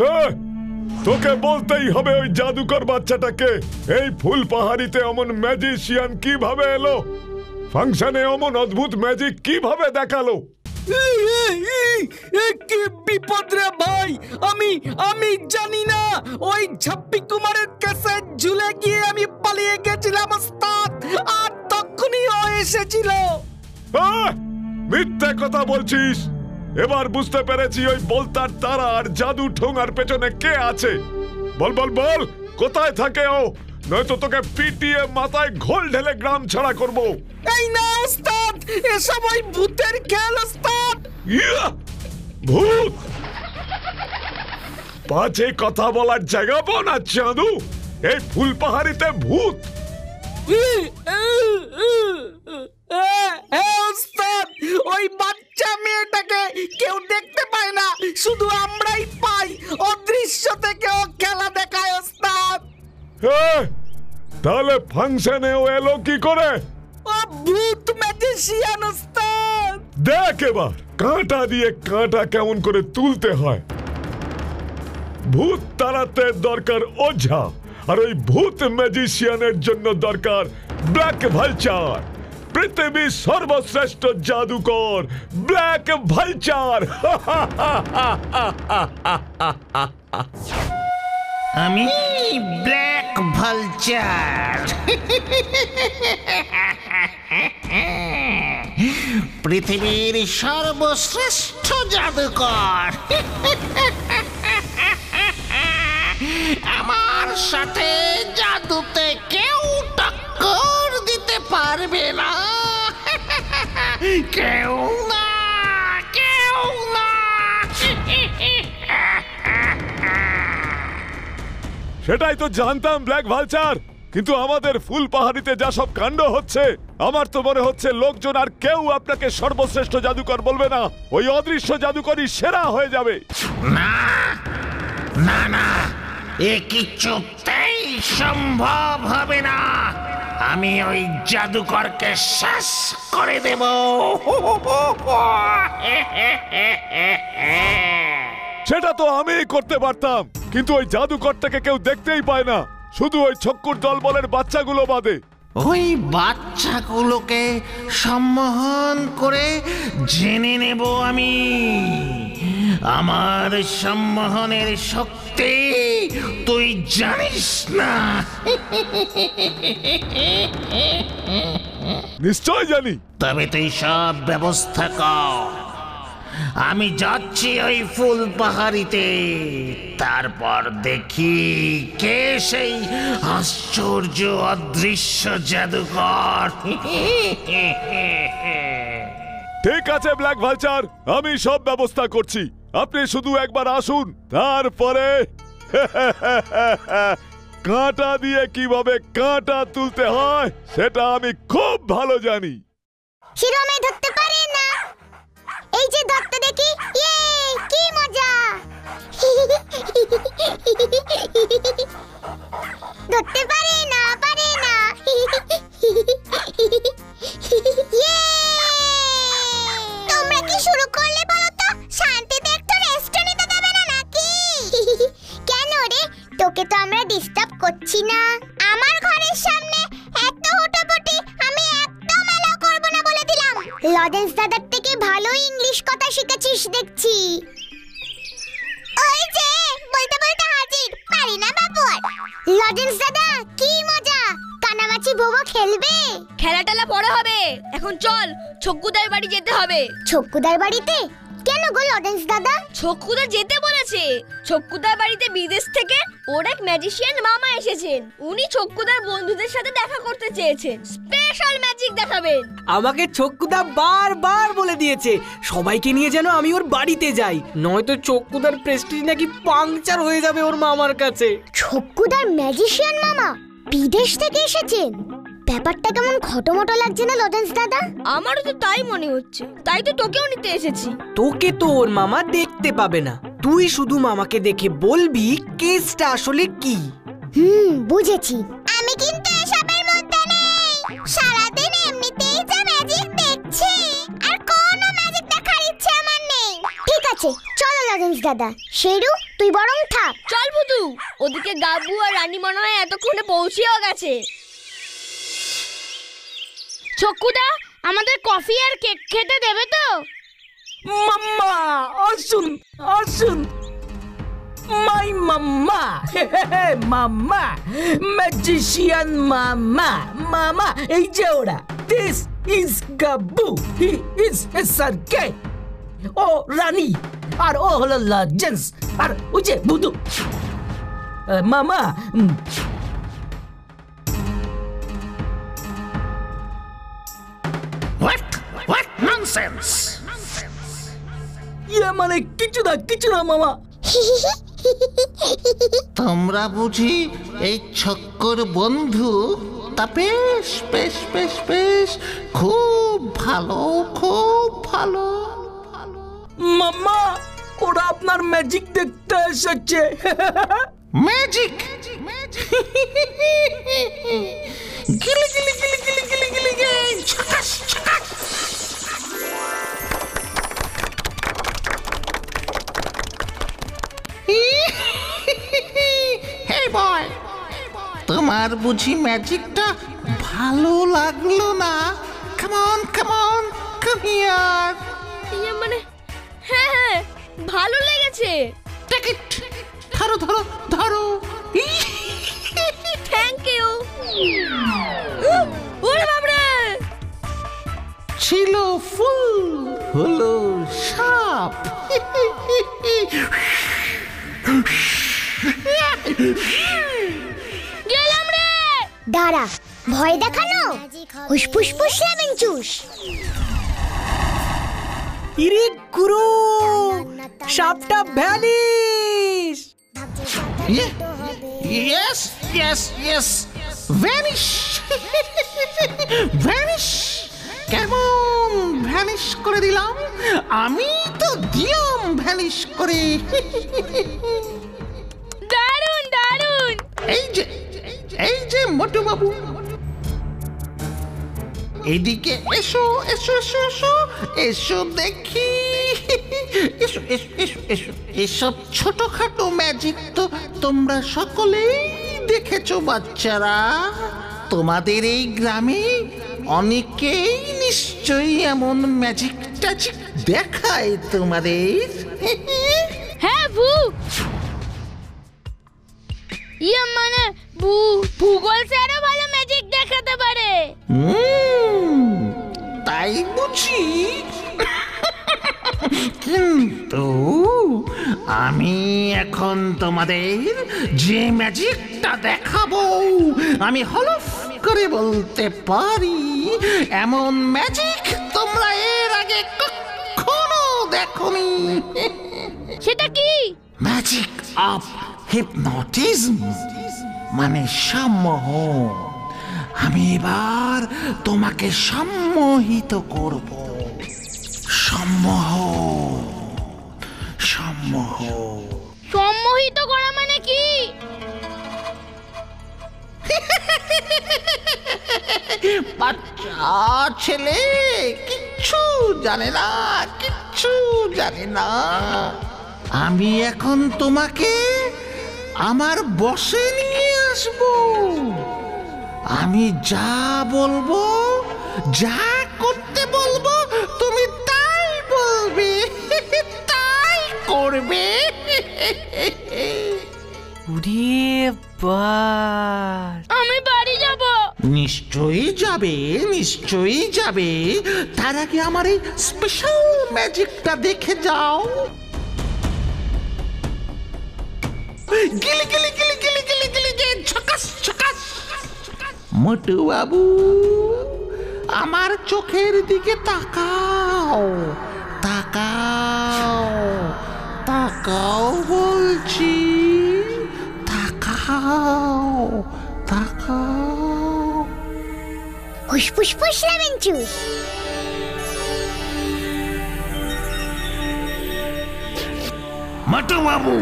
হ্যাঁ, তোকে বলতেই হবে ওই জাদুকর বাচ্চাটাকে। এই ফুল পাহাড়িতে অমন ম্যাজিশিয়ান কীভাবে এলো? ফাংশনে অমন অদ্ভুত ম্যাজিক কীভাবে দেখাল? কি বিপদ রে ভাই? আমি আমি জানি না। ওই ঝাপ্পি কুমারের কাছে ঝুলে গিয়ে আমি পালিয়ে গেছিলাম ওস্তাদ। আর তখনই ও এসেছিল! মিথ্যে কথা বলছিস। এবার বুঝতে পেরেছি ওই বলতার তারা আর জাদু ঠোঙার পেছনে কে আছে। বল বল বল কোথায় থাকে ও? নয়তো তোকে পিটিয়ে মাথায় ঘোল ঢেলে গ্রাম ছাড়া করব। এই না ওস্তাদ! এসব ওই ভূতের খেল ওস্তাদ! ভূত! পাঁচে কথা বলার জায়গা পাও না চাঁদু এই ফুল পাহাড়িতে ভূত! ওই বাচ্চা মেয়েটাকে কেউ দেখতে পায় না শুধু আমরাই পাই। অদৃশ্য থেকে ও খেলা দেখায় ওস্তাদ। তাহলে ফাংশনে ও এলো কি করে? ও ভূত ম্যাজিশিয়ান ওস্তাদ। দেখ এবার কাঁটা দিয়ে কাঁটা কেমন করে তুলতে হয়। ভূত তাড়াতে দরকার ওঝা আর ওই ভূত ম্যাজিশিয়ানের জন্য দরকার ব্ল্যাক ভালচার পৃথিবীর সর্বশ্রেষ্ঠ জাদুকর, ব্ল্যাক ভালচার। আমি ব্ল্যাক ভালচার। পৃথিবীর সর্বশ্রেষ্ঠ জাদুকর। আমার সাথে জাদুতে কেউ টক্কর পারবে না। কেউ না কেউ না। সেটাই তো জানতাম ব্ল্যাক ভালচার। কিন্তু আমাদের ফুল পাহাড়িতে যা সব কাণ্ড হচ্ছে আমার তো মনে হচ্ছে লোকজন আর কেউ আপনাকে সর্বশ্রেষ্ঠ জাদুকর বলবে না। ওই অদৃশ্য জাদুকরই সেরা হয়ে যাবে। না না না এ কিছুতেই সম্ভব হবে না। আমি ওই জাদুকরকে শেষ করে দেব। সেটা তো আমিই করতে পারতাম কিন্তু ওই জাদুকরটাকে কেউ দেখতেই পায় না। শুধু ওই ছক্কুর দলবলের বাচ্চাগুলো বাদে। ওই বাচ্চাগুলোকে সম্মোহন করে জেনে নেব আমি। আমার সম্মোহনের শক্তি তুই জানিস না? নিশ্চয় জানি। তবে তুই সব ব্যবস্থা কর। আমি যাচ্ছি ওই ফুল পাহাড়িতে। তারপর দেখি কে সেই আশ্চর্য অদৃশ্য জাদুকর। ঠিক আছে ব্ল্যাক ভালচার আমি সব ব্যবস্থা করছি। আপনি শুধু একবার আসুন তারপরে কাঁটা দিয়ে কীভাবে কাঁটা তুলতে হয়, সেটা আমি খুব ভালো জানি। শিরোমে ধরতে না। এই যে ধরতে দেখি ইয়ে কি মজা। ধরতে না না। ইয়ে! তোমরা কি শুরু করলে বলো তো? শান্তিতে তোকে তো আমরা ডিস্টার্ব করছি না। আমার ঘরের সামনে এত হুটোপুটি আমি একদম এলাও করব না বলে দিলাম। লজেন্স দাদার থেকে ভালো ইংলিশ কথা শিখেছিস দেখছি। ওই যে বলতে বলতে হাজির। পারি না বাবু আর। লজেন্স দাদা কি মজা। কানামাছি বোবো খেলবে। খেলা টেলা পরে হবে। এখন চল ছক্কুদার বাড়ি যেতে হবে। ছক্কুদার বাড়িতে? কেন গো লজেন্স দাদা? ছক্কুদা যেতে বলেছে ছক্কুদার বাড়িতে বিদেশ থেকে ওর এক ম্যাজিশিয়ান মামা এসেছেন। উনি ছক্কুদার বন্ধুদের সাথে দেখা করতে চেয়েছেন। স্পেশাল ম্যাজিক দেখাবেন। আমাকে চক্কুদা বারবার বলে দিয়েছে সবাইকে নিয়ে যেন আমি ওর বাড়িতে যাই। নয়তো চক্কুদার প্রেস্টিজ নাকি পাংচার হয়ে যাবে ওর মামার কাছে। ছক্কুদার ম্যাজিশিয়ান মামা বিদেশ থেকে এসেছেন। ব্যাপারটা কেমন খটোমটো লাগছে না লজেন্স দাদা? আমারও তো তাই মনে হচ্ছে। তাই তো তোকেও নিতে এসেছি। তোকে তো ওর মামা দেখতে পাবে না। তুই শুধু মামাকে দেখে বলবি কেসটা আসলে কি? হুম বুঝেছি। আমি কিন্তু এসবের মধ্যে নেই। সারাদিন এমনিতেই যা ম্যাজিক দেখছি। আর কোনো ম্যাজিক দেখার ইচ্ছে আমার নেই। ঠিক আছে চলো লজেন্স দাদা। শেরু তুই বরং থাক। চল ভুতু ওদিকে গাবু আর রানী মনে হয় এতক্ষণে পৌঁছেও গেছে। চকুদা আমাদের কফি আর কেক খেতে দেবে তো? মাম্মা আসুন আসুন মাই মাম্মা মাম্মা ম্যাজিশিয়ান মামা মামা এই যে ওরা this is Gabbu he is সার্কে ও রানী আর ও হলো লজেন্স আর ওই যে বুদু। মামা উম, হোয়াট হোয়াট ননসেন্স ইয়ে মানে কিছু না কিছু না মামা। তোমরা বুঝি এই ছক্কর বন্ধু? তা বেশ বেশ বেশ বেশ। খুব ভালো খুব ভালো। মাম্মা ওরা আপনার ম্যাজিক দেখতে এসেছে। ম্যাজিক গিলি বুঝি ম্যাজিকটা ভালো লাগল না। কামন কামন কাম হিয়ার ইয়ে মানে হ্যাঁ হ্যাঁ ভালো লেগেছে। টেক ইট ধরো ধরো ধরো। থ্যাংক ইউ ওরে বাবরে। ছিল ফুল হলো সাপ। রে দাঁড়া ভয় দেখানো? হুসফুস ফুস চুস ইরে গুরু সাপটা vanish. Yes yes yes vanish vanish কেমন ভ্যানিশ করে দিলাম? আমি তো দিলাম ভ্যানিশ করে। দারুণ দারুণ এই যে এই যে মোটু বাবু এদিকে এসো এসো এসো এসো এসো দেখি। এসো এসো এসো এসো। এসব ছোটখাটো ম্যাজিক তো তোমরা সকলেই দেখেছ, বাচ্চারা। তোমাদের এই গ্রামে অনেকেই নিশ্চয়ই এমন ম্যাজিক ট্যাজিক দেখায় তোমাদের। হ্যাঁ ভু। ইয়ে মানে ভু ভূগোল স্যারও ভালো ম্যাজিক দেখাতে পারে। তাই বুঝি। কিন্তু আমি এখন তোমাদের যে ম্যাজিকটা দেখাবো আমি হলফ করে বলতে পারি এমন ম্যাজিক তোমরা এর আগে কখনো দেখনি। সেটা কি? ম্যাজিক অফ হিপনোটিজম মানে সম্মোহন আমি এবার তোমাকে সম্মোহিত করব। সম্মোহন সম্মোহন সম্মোহিত করা মানে কি? বাচ্চা ছেলে কিচ্ছু জানে না কিচ্ছু জানে না। আমি এখন তোমাকে আমার বসে নিয়ে আসব। আমি যা বলব যা করতে বলব তুমি তাই বলবে তাই করবে। বাস আমি বাড়ি যাব। নিশ্চয়ই যাবে নিশ্চয়ই যাবে। তার আগে আমার এই স্পেশাল ম্যাজিকটা দেখে যাও। গিলি গিলি গিলি গিলি গিলি গিলি গে ছকাস ছকাস মোটু বাবু আমার চোখের দিকে তাকাও তাকাও তাকাও বলছি তাকাও তাকাও। হুসফুস ফুস লেমন চুস মাটু বাবু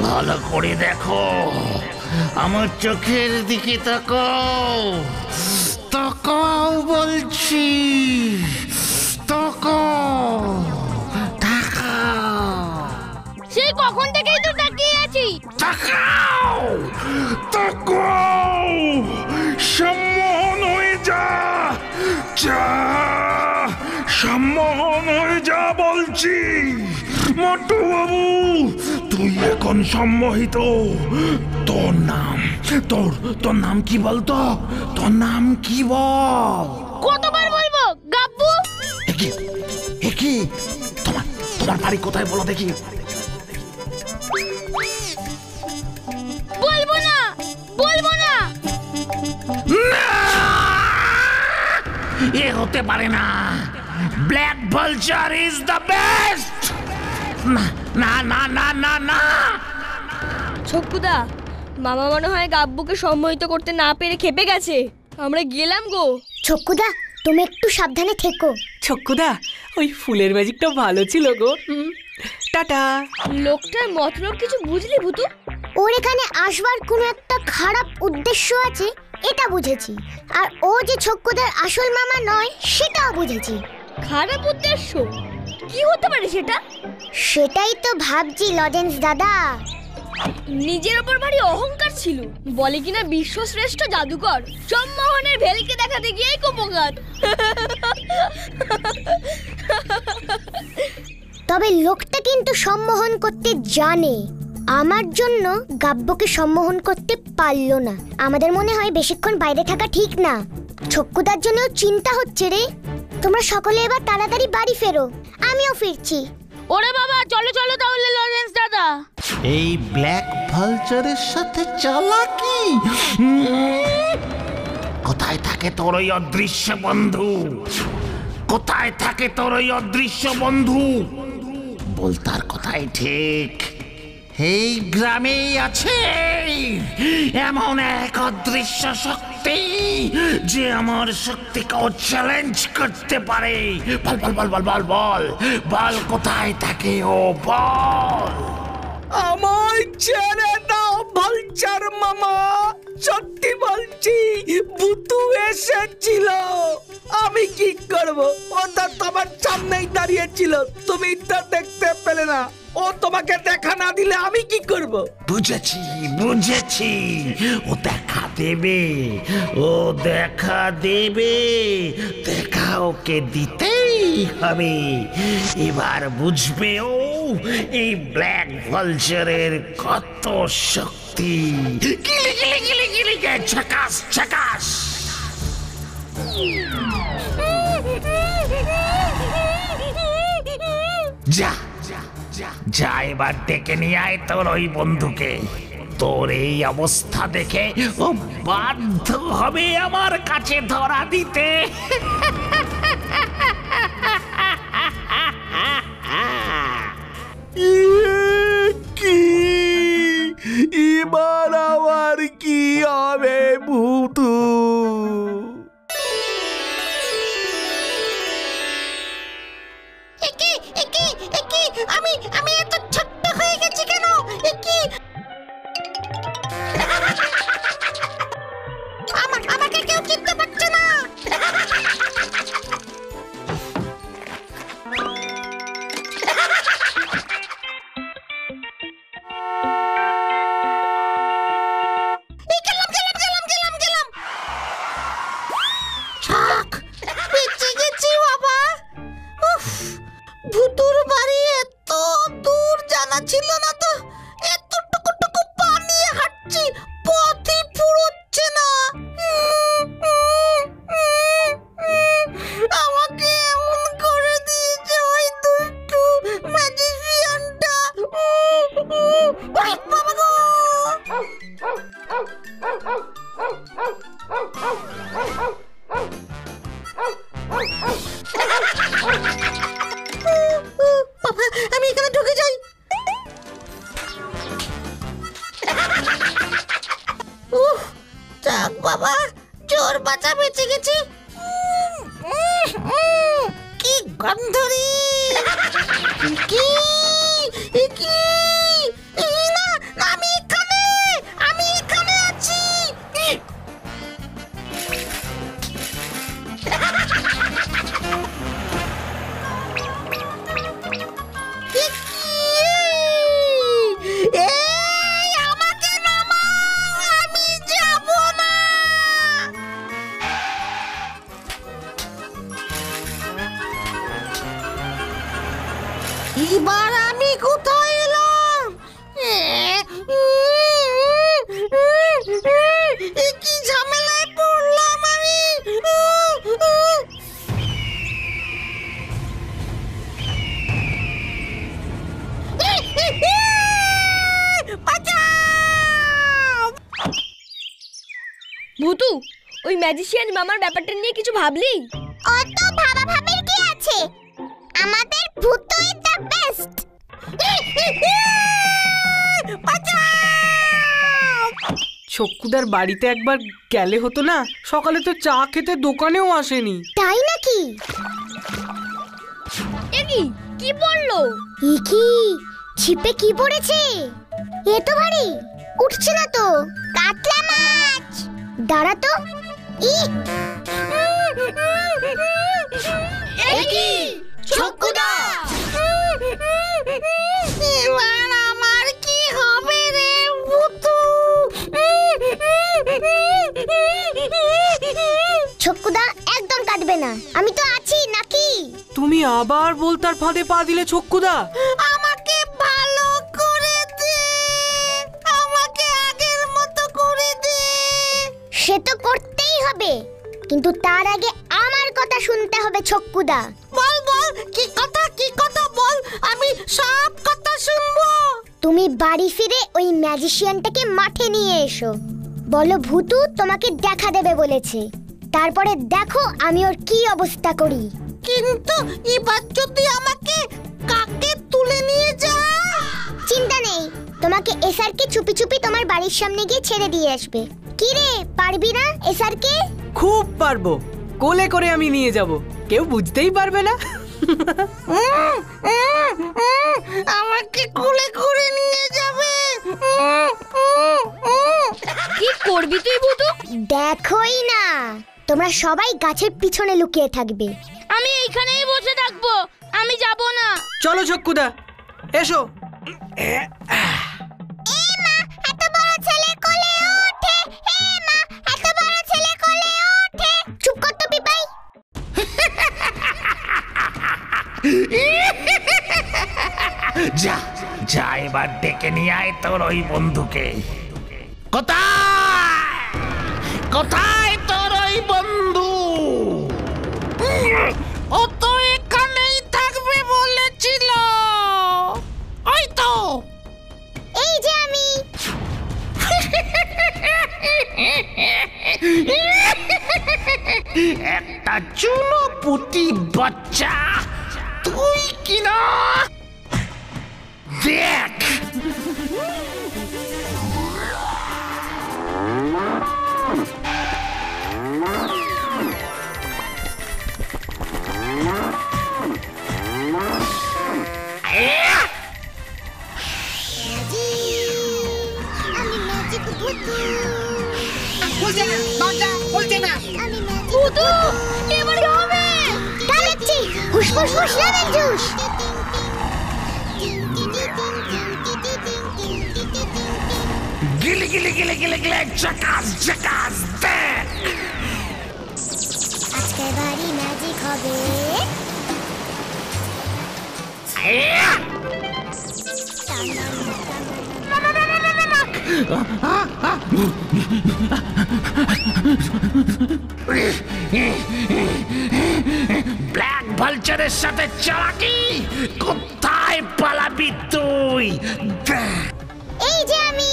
ভালো করে দেখো। আমার চোখের দিকে তাকাও। তাকাও বলছি। তাকাও। তাকাও। সেই কখন থেকেই তো তাকিয়ে আছি। তাকাও। তাকাও। সম্মোহন হয়ে যা। যা। সম্মোহন হয়ে যা বলছি। বাবু তুই এখন সম্মোহিত। তোর নাম তোর তোর নাম কি বলতো? তোর নাম কি বল? কতবার বলব? গাব্বু? একি একি তোমার তোমার বাড়ি কোথায় বলো দেখি। বলব না বলব না। এ হতে পারে না। Black vulture is the best না না না না না ছক্কুদা মামা মনে হয় গাব্বুকে সম্মোহিত করতে না পেরে খেপে গেছে। আমরা গেলাম গো। ছক্কুদা তুমি একটু সাবধানে থেকো। ছক্কুদা ওই ফুলের ম্যাজিকটা ভালো ছিল গো। হুম। টাটা। লোকটার মতলব কিছু বুঝলি ভুতু? ওর এখানে আসবার কোনো একটা খারাপ উদ্দেশ্য আছে এটা বুঝেছি। আর ও যে ছক্কুদার আসল মামা নয় সেটাও বুঝেছি। খারাপ উদ্দেশ্য? কি হতে পারে সেটা? সেটাই তো ভাবছি লজেন্স দাদা। নিজের ওপর ভারী অহংকার ছিল। বলে কিনা বিশ্বশ্রেষ্ঠ জাদুকর সম্মোহনের ভেলকে দেখাতে গিয়েই কোপঘাত তবে লোকটা কিন্তু সম্মোহন করতে জানে। আমার জন্য গাব্যকে সম্মোহন করতে পারল না। আমাদের মনে হয় বেশিক্ষণ বাইরে থাকা ঠিক না। ছক্কুদার জন্য চিন্তা হচ্ছে রে। তোমরা সকলে এবার তাড়াতাড়ি বাড়ি ফেরো। আমিও ফিরছি। ওরে বাবা চলো চলো তাহলে লরেন্স দাদা। এই ব্ল্যাক ভালচারের সাথে চালাকি? কোথায় থাকে তোর ওই অদৃশ্য বন্ধু? কোথায় থাকে তোর ওই অদৃশ্য বন্ধু? বলতার কথাই ঠিক। এই গ্রামেই আছে এমন এক অদৃশ্য শক্তি যে আমার শক্তিকেও চ্যালেঞ্জ করতে পারে। বল বল বল বল বল বল। বল কোথায় থাকে? ও, বল। আমায় ছেড়ে দাও ভালচার মামা। সত্যি বলছি বুতু এসেছিল। আমি কি করব? ও তো তোমার সামনেই দাঁড়িয়েছিল। তুমি তো দেখতে পেলে না। ও তোমাকে দেখা না দিলে আমি কি করব? বুঝেছি বুঝেছি। ও দেখা দেবে, ও দেখা দেবে। দেখা ওকে দিতেই হবে। এবার বুঝবে ও এই ব্ল্যাক ভালচারের কত শক্তি। গিলি গিলি গিলি গিলি গে ঝকাস যা। যা এবার ডেকে নিয়ে আয় তোর ওই বন্ধুকে। তোর এই অবস্থা দেখে ও বাধ্য হবে আমার কাছে ধরা দিতে। কি? এবার আমার কি হবে ভূতু? আমি আমি এত ছোট্ট ওই ম্যাজিশিয়ান মামার ব্যাপারটা নিয়ে কিছু ভাবলি? অত ভাবা ভাবির কি আছে? আমাদের ভূতই দ্য বেস্ট ছক্কুদার বাড়িতে একবার গেলে হতো না? সকালে তো চা খেতে দোকানেও আসেনি। তাই নাকি? এ কি? এ কি? ছিপে কি পড়েছে? এ তো ভারী উঠছে না তো। কাতলা মাছ! দাঁড়া তো। ই এ ছক্কুদা। এবার আমার কি হবে রে ভূতু ছক্কুদা একদম কাটবে না। আমি তো আছি, নাকি? তুমি আবার বলতার ফাঁদে পা দিলে, ছক্কুদা। হবে বল বল কি কথা কি কথা বল আমি সব কথা শুনব। তুমি বাড়ি ফিরে ওই ম্যাজিশিয়ানটাকে মাঠে নিয়ে এসো। বলো ভূতু তোমাকে দেখা দেবে বলেছে। তারপরে দেখো আমি ওর কি অবস্থা করি। কিন্তু এবার যদি আমাকে কাকে তুলে নিয়ে যা চিন্তা নেই তোমাকে এসআরকে চুপি চুপি তোমার বাড়ির সামনে গিয়ে ছেড়ে দিয়ে আসবে। কি রে পারবি না এসআরকে? খুব পারব। কোলে করে আমি নিয়ে যাব। কেউ বুঝতেই পারবে না। আমাকে কোলে করে নিয়ে যাবে। কি করবি তুই ভূতু দেখোই না। তোমরা সবাই গাছের পিছনে লুকিয়ে থাকবে। আমি এইখানেই বসে থাকব। আমি যাব না। চলো ছক্কুদা এসো। যা এবার ডেকে নিয়ে আয় তোর ওই বন্ধুকে। কোথায়? কোথায়? হবে। ব্ল্যাক ভালচারের সাথে চালাকি? কোথায় পালাবি তুই? এই যে আমি।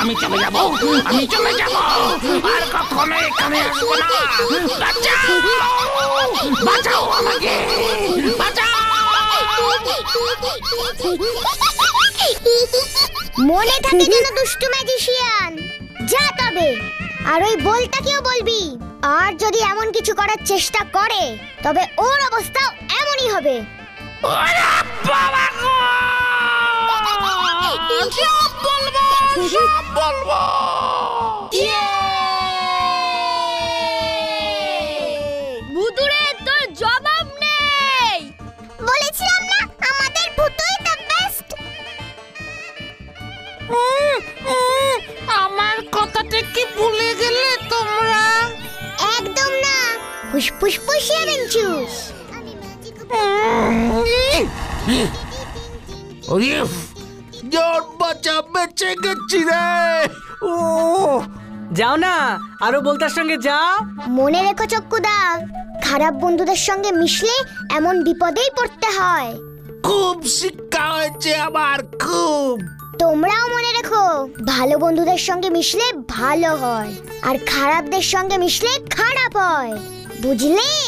আমি চলে যাব, আমি চলে যাব। আর কখনো এখানে না। বাঁচাও বাঁচাও আমাকে, বাঁচাও। মনে থাকে যেন দুষ্টু ম্যাজিশিয়ান যা তবে। আর ওই বলটাকেও বলবি? আর যদি এমন কিছু করার চেষ্টা করে তবে ওর অবস্থাও এমনই হবে। সব বলব সব বলব! ভুতুরে তোর জবাব নেই! বলেছিলাম না আমাদের ভূতই দ্য বেস্ট আমার কথাটা কি ভুলে ফুসফুস ফুসিয়ে বেঞ্চুস ওরে জোর বাঁচা বেঁচে গেছি রে ও যাও না আরও বলতার সঙ্গে যাও। মনে রেখো চক্কুদা খারাপ বন্ধুদের সঙ্গে মিশলে এমন বিপদেই পড়তে হয়। খুব শিক্ষা হয়েছে আমার খুব। তোমরাও মনে রেখো ভালো বন্ধুদের সঙ্গে মিশলে ভালো হয় আর খারাপদের সঙ্গে মিশলে খারাপ হয়। বুঝলে